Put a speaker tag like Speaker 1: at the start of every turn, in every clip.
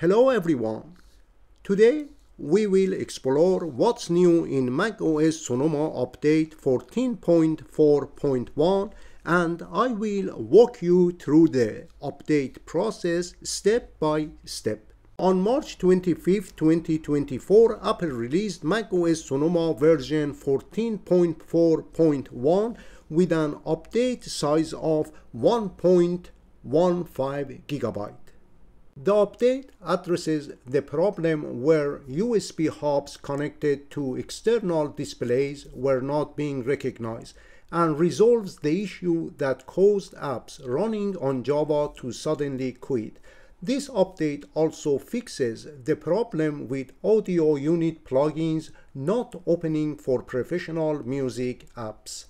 Speaker 1: Hello everyone. Today we will explore what's new in macOS Sonoma update 14.4.1 and I will walk you through the update process step by step. On March 25, 2024, Apple released macOS Sonoma version 14.4.1 with an update size of 1.15 gigabyte. The update addresses the problem where USB hubs connected to external displays were not being recognized and resolves the issue that caused apps running on Java to suddenly quit. This update also fixes the problem with audio unit plugins not opening for professional music apps.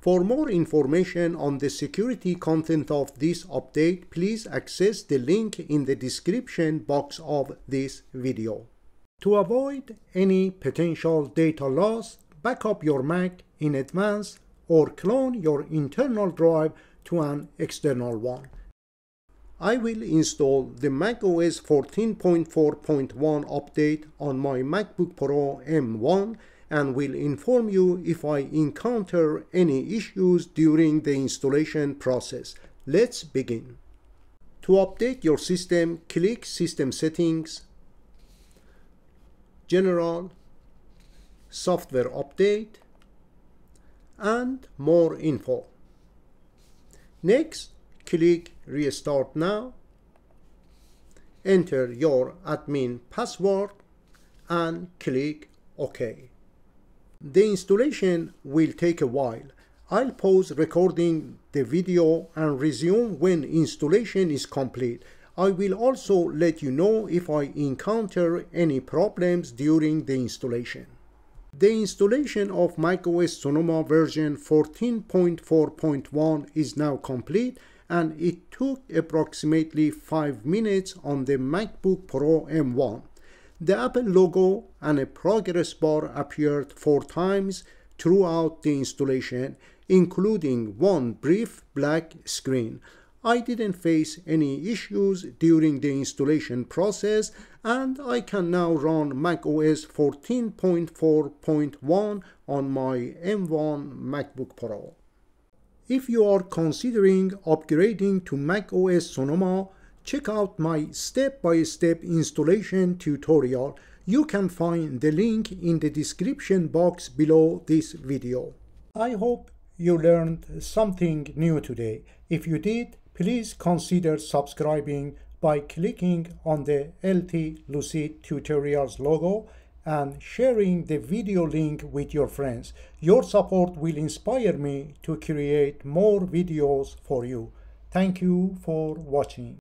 Speaker 1: For more information on the security content of this update, please access the link in the description box of this video. To avoid any potential data loss, backup your Mac in advance or clone your internal drive to an external one. I will install the macOS 14.4.1 update on my MacBook Pro M1 and will inform you if I encounter any issues during the installation process. Let's begin. To update your system, click System Settings, General, Software Update, and More Info. Next, click Restart Now, enter your admin password, and click OK. The installation will take a while. I'll pause recording the video and resume when installation is complete. I will also let you know if I encounter any problems during the installation. The installation of macOS Sonoma version 14.4.1 is now complete and it took approximately 5 minutes on the MacBook Pro M1. The Apple logo and a progress bar appeared four times throughout the installation, including one brief black screen. I didn't face any issues during the installation process and I can now run macOS 14.4.1 on my M1 MacBook Pro. If you are considering upgrading to macOS Sonoma, check out my step-by-step -step installation tutorial. You can find the link in the description box below this video. I hope you learned something new today. If you did, please consider subscribing by clicking on the LT Lucid Tutorials logo and sharing the video link with your friends. Your support will inspire me to create more videos for you. Thank you for watching.